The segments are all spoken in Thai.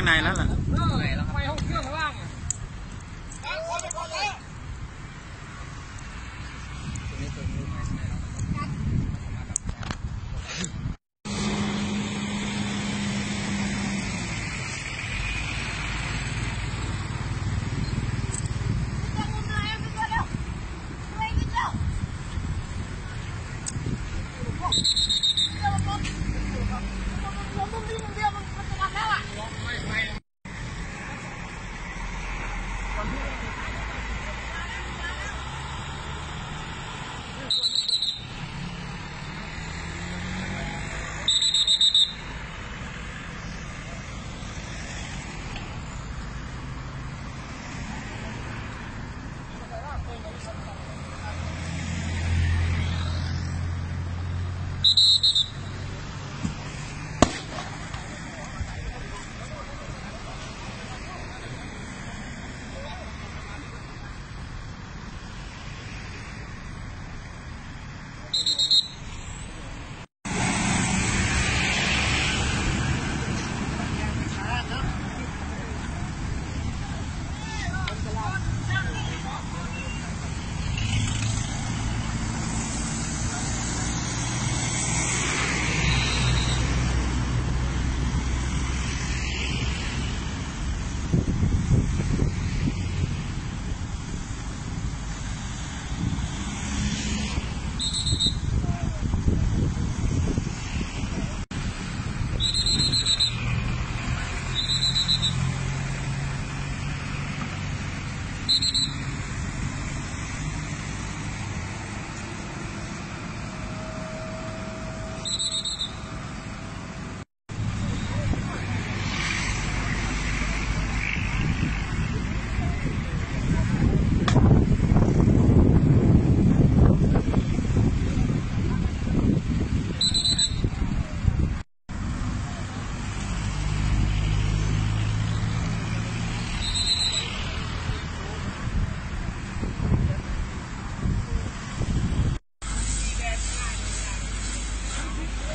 างในแล้วล่ะ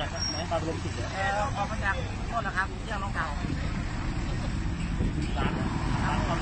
จากไหนมาบรมสิทธิ์เหรอออกมาจากโน่นะครับเที่ยงน้งเก่าสามสามคน